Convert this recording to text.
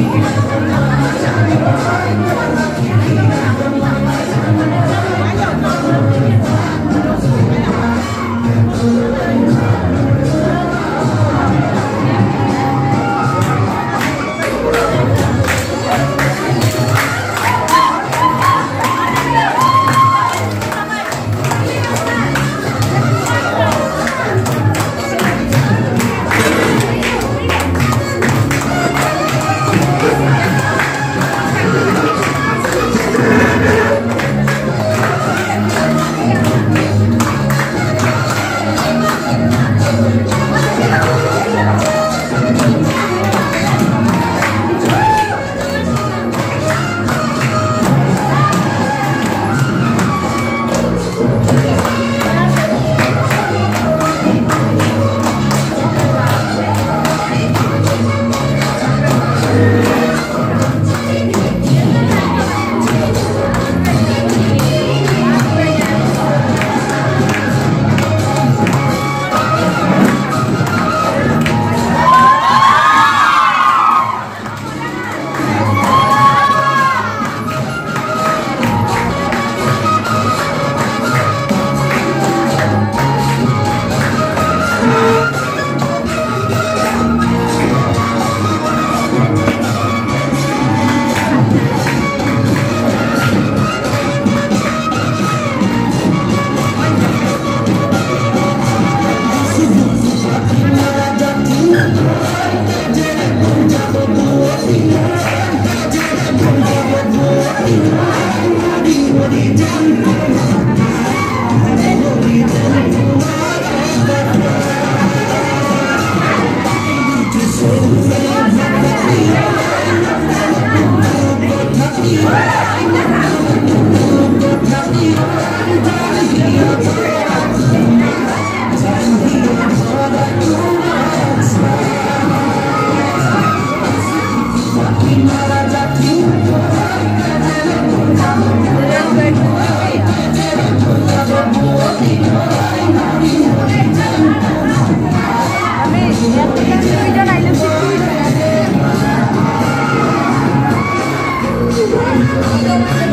Thank you. Thank